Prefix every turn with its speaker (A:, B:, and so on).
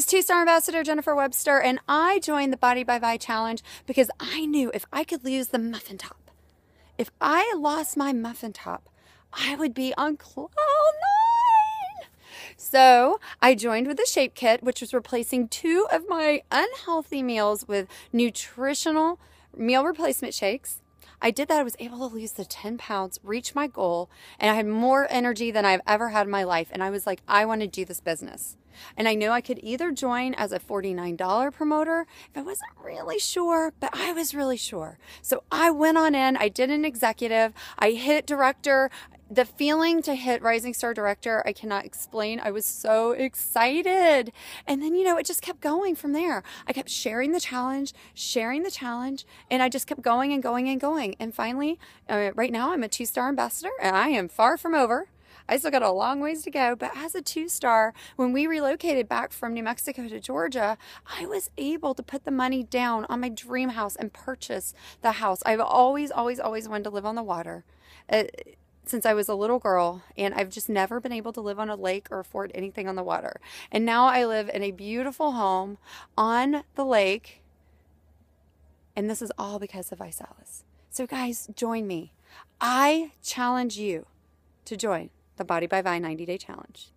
A: is two star ambassador Jennifer Webster, and I joined the Body by Vi challenge because I knew if I could lose the muffin top, if I lost my muffin top, I would be on cloud nine. So I joined with the Shape Kit, which was replacing two of my unhealthy meals with nutritional meal replacement shakes I did that. I was able to lose the 10 pounds, reach my goal, and I had more energy than I've ever had in my life. And I was like, I want to do this business. And I knew I could either join as a $49 promoter if I wasn't really sure, but I was really sure. So I went on in, I did an executive, I hit director, the feeling to hit Rising Star Director, I cannot explain. I was so excited. And then, you know, it just kept going from there. I kept sharing the challenge, sharing the challenge, and I just kept going and going and going. And finally, uh, right now, I'm a two star ambassador and I am far from over. I still got a long ways to go, but as a two star, when we relocated back from New Mexico to Georgia, I was able to put the money down on my dream house and purchase the house. I've always, always, always wanted to live on the water. Uh, since I was a little girl, and I've just never been able to live on a lake or afford anything on the water. And now I live in a beautiful home on the lake, and this is all because of ViSalus. So, guys, join me. I challenge you to join the Body by Vi 90 Day Challenge.